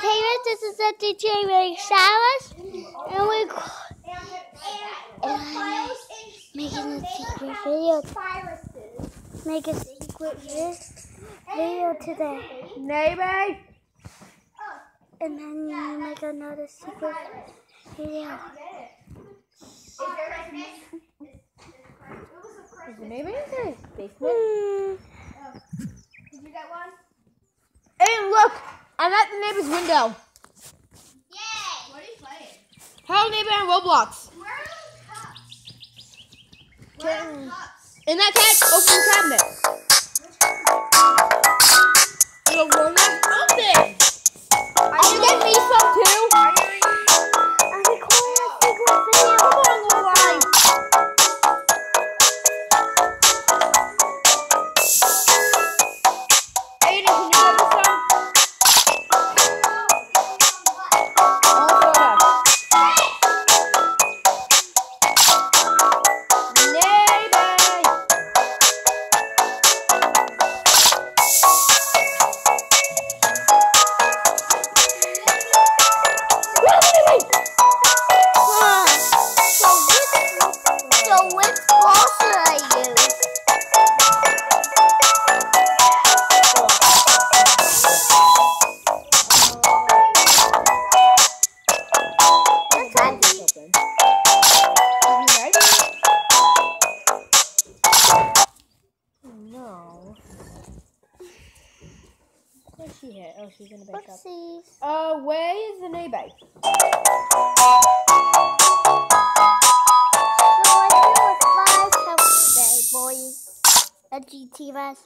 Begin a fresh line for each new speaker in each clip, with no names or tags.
Taylor. This is a DJ Ray Showers. And we're making a secret video. Make a secret video today.
Neighbor.
And then you make another secret video.
Is the neighbor in the basement?
Did you get one?
Hey, look! I'm at the neighbor's window.
Yay! What are you playing?
Hello, neighbor on Roblox.
Where are those cups? Where are the cups?
In that cat, open the cabinet. The one that's open. Are you get me some too? Oh, she's in the backup.
Oopsies.
Uh, where is the
I do a five today, boys. A GT Res.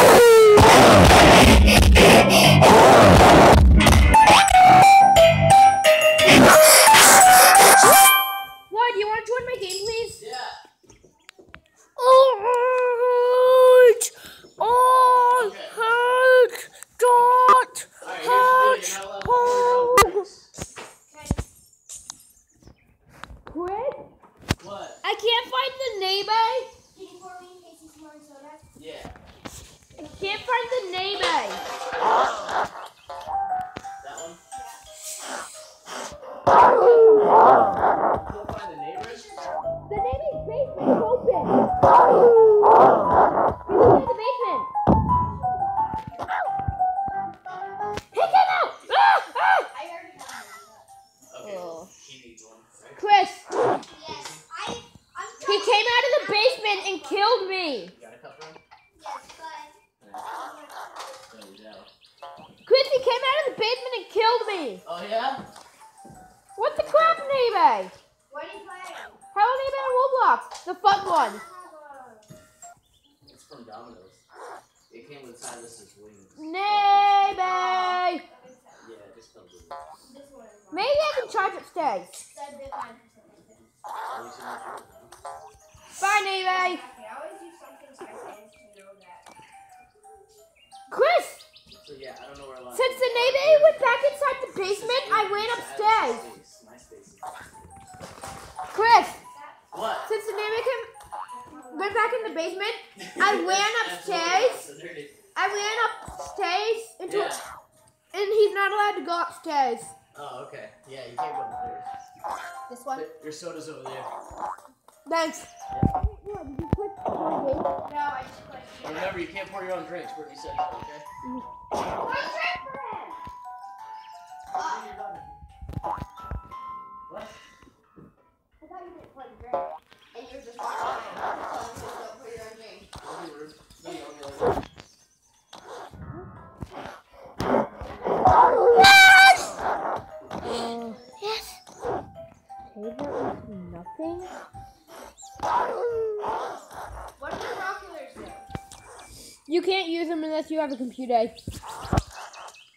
What?
Me. You
got a cup run?
Yes, but
There we go.
Chris, he came out of the basement and killed me.
Oh, yeah?
What the crap, neighbor?
what are you playing?
How neighbor on Roblox? The fun one.
It's from Domino's. It came with Silas's wings. Yeah, just comes with.
This.
Maybe I can charge upstairs. Upstairs. Chris,
What?
since the neighbor came, went back in the basement, I ran upstairs.
So there it is.
I ran upstairs into,
Yeah.
and he's not allowed to go upstairs.
Oh, okay. Yeah, you can't go upstairs.
This one.
But your soda's over there.
Thanks.
Yeah.
Yeah, did you quit playing?
No, I just.
And remember, you can't pour your own drinks. Brittany said okay?
One drink
use them unless you have a computer.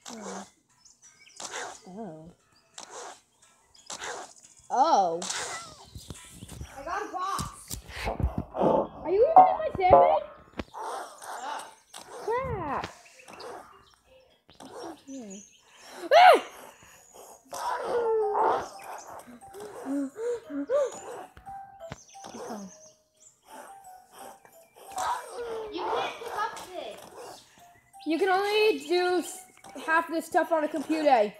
Oh. Oh. Oh.
I got a box.
Are you even in my server? Do s- half this stuff on a computer.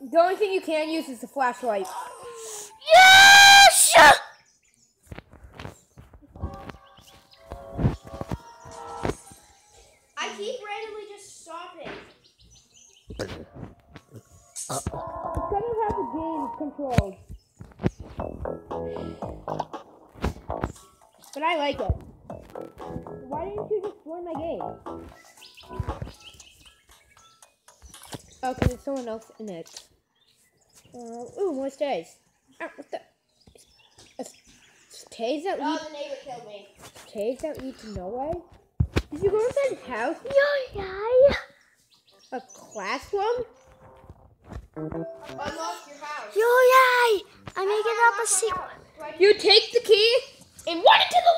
The only thing you can use is the flashlight.
Yes!
I keep randomly just stopping.
It's kind of how the game is controlled. But I like it. Why didn't you just join my game? Oh, because there's someone else in it. Uh, ooh, more stairs. Ah, what the? Uh, Stairs that
Oh,
lead,
the neighbor killed me.
stairs that lead to nowhere? Did you go inside his house?
Yo, yay!
A classroom?
Unlock your house.
Yo, yay! I'm making up a secret.
You take the key and run into the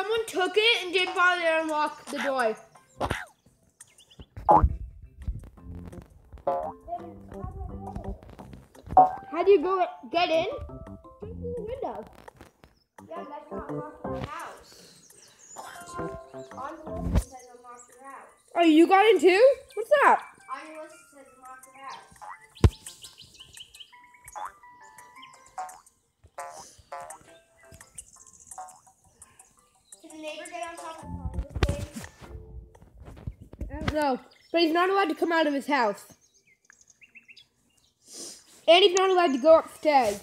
Someone took it and didn't bother to unlock the door. How do you go get in? Through the window.
Yeah, that's not unlocking your house. The list says unlock your house.
Oh, you got in too? What's that?
Can the neighbor get on top of the this?
I don't know. But he's not allowed to come out of his house. And he's not allowed to go upstairs.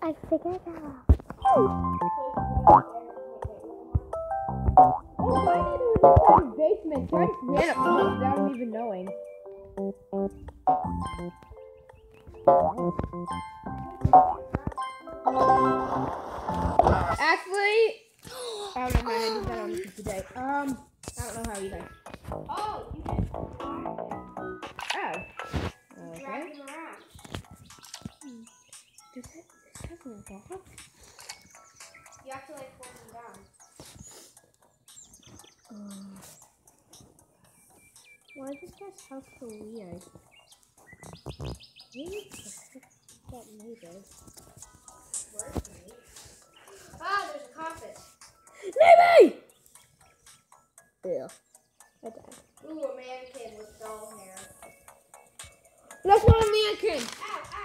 I figured out.
Oh, I thought it was inside his basement. I just ran upstairs without him even knowing. Actually, I don't know how I did on today. Um, I don't know how either.
Oh, you can
Oh. Okay.
him around.
Does it, this a?
You have to like hold him down.
Um, why is this guy's house so weird? Maybe it's that neighbor.
Ah, there's a coffin.
Neighbor! Ew. I died.
Ooh, a mannequin with doll hair.
That's not a mannequin.
Ow!